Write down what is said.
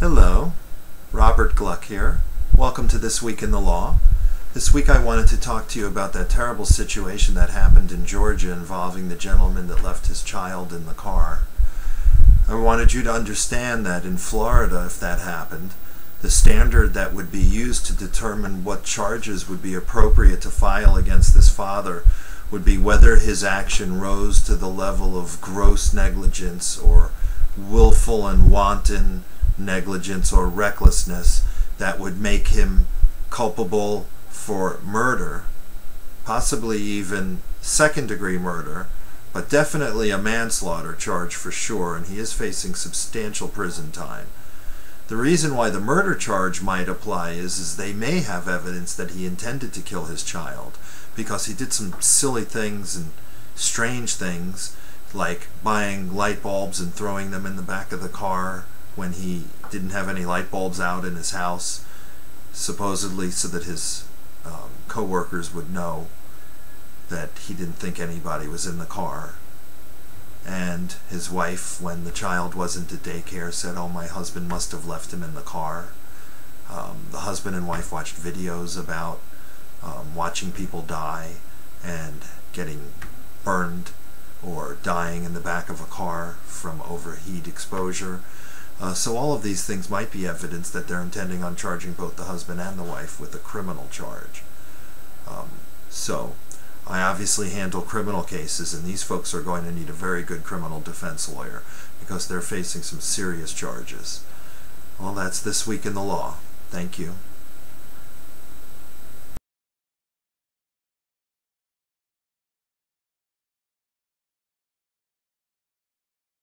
Hello, Robert Gluck here. Welcome to This Week in the Law. This week I wanted to talk to you about that terrible situation that happened in Georgia involving the gentleman that left his child in the car. I wanted you to understand that in Florida, if that happened, the standard that would be used to determine what charges would be appropriate to file against this father would be whether his action rose to the level of gross negligence or willful and wanton negligence or recklessness that would make him culpable for murder, possibly even second degree murder, but definitely a manslaughter charge for sure, and he is facing substantial prison time. The reason why the murder charge might apply is, is they may have evidence that he intended to kill his child because he did some silly things and strange things like buying light bulbs and throwing them in the back of the car when he didn't have any light bulbs out in his house, supposedly so that his um, co-workers would know that he didn't think anybody was in the car. And his wife, when the child wasn't at daycare, said, oh, my husband must have left him in the car. Um, the husband and wife watched videos about um, watching people die and getting burned or dying in the back of a car from overheat exposure. Uh, so all of these things might be evidence that they're intending on charging both the husband and the wife with a criminal charge. Um, so I obviously handle criminal cases, and these folks are going to need a very good criminal defense lawyer because they're facing some serious charges. Well, that's This Week in the Law. Thank you.